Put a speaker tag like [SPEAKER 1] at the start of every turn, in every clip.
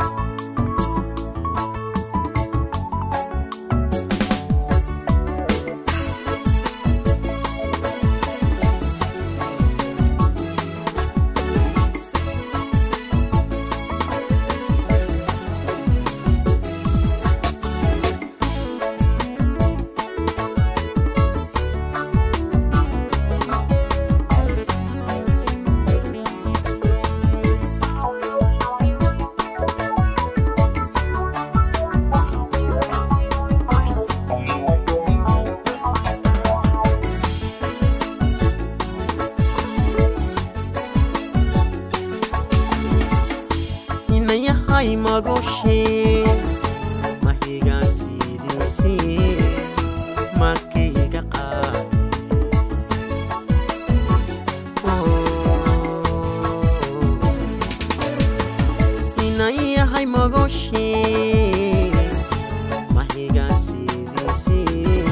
[SPEAKER 1] you ay mogoshee mahigasiidisii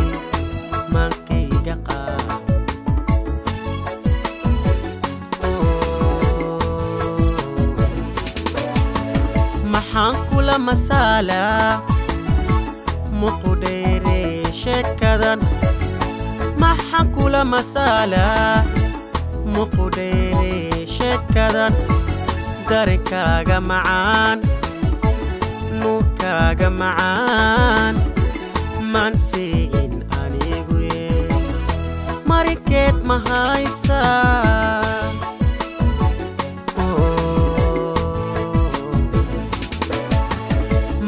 [SPEAKER 1] malkayga qaab maxaan kula masaalaa muqudheeree sheekadan maxaan kula masaalaa muqudheeree sheekadan dareenkaaga macaan kaaga macaan mansiin anigu marigeed ma haysaa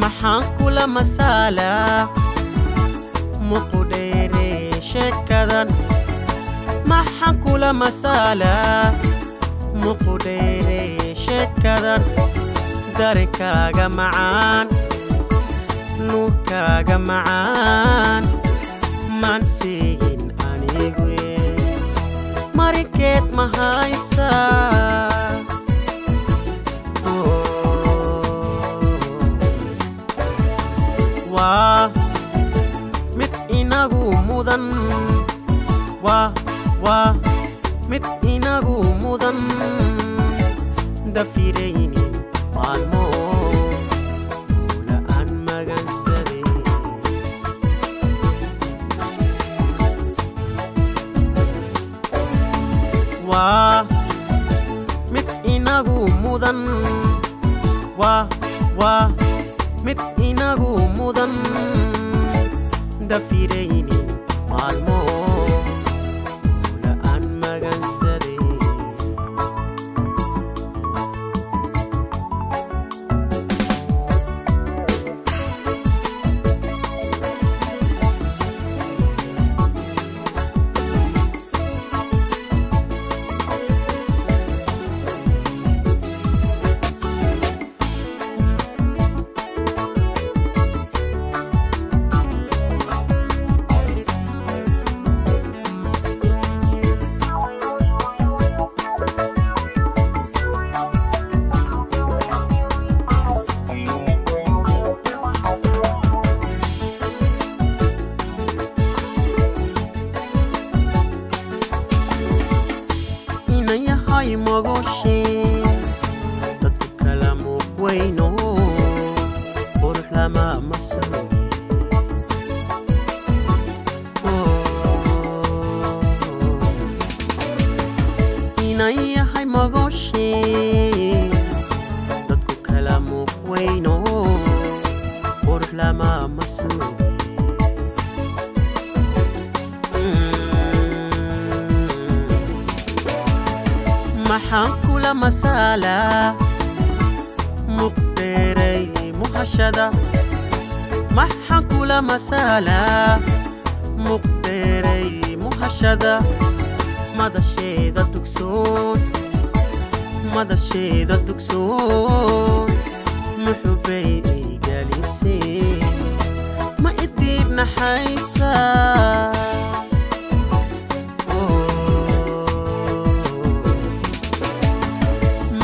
[SPEAKER 1] maxaan kula masaalaa muqudheere sheekadan maxaan kula masaalaa muqudheere sheekadan darkaaga macaan nuurkaaga macaan maan seegin anigue marinkeed ma haysaa oh, mid inagu mudan waa maalmo waa mid inagu mudan waa waa mid inagu mudan dafiray مصروف اینایی های مگوشی داد کو کلمو خوینو برلما مصروف محاكو لما سالا مقبري محشده معها لا مسألة مقدري مهشدة ماذا الشيء ذا تكسون ماذا الشيء ذا تكسون محبي جالسين ما إدينا حيسان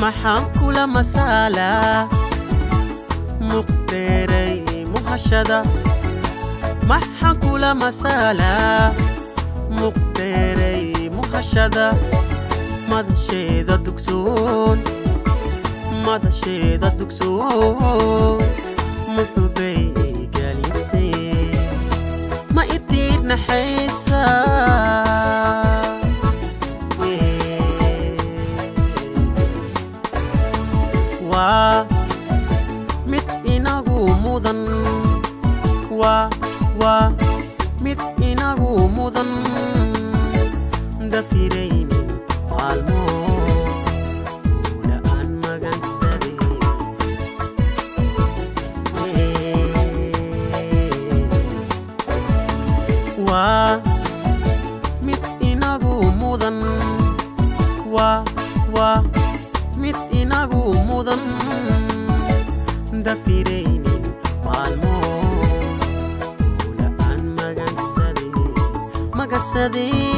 [SPEAKER 1] محام لا مسالة مقدرة عشدا محا كل مسالة مقتري محشدة مدى شيدة تكسون مدى شيدة تكسون مطبي جالسي ما اتيت waa mid inagu mudan waa waa mid inagu mudan dafiraynin maalmoo ula aan magansaday magasaday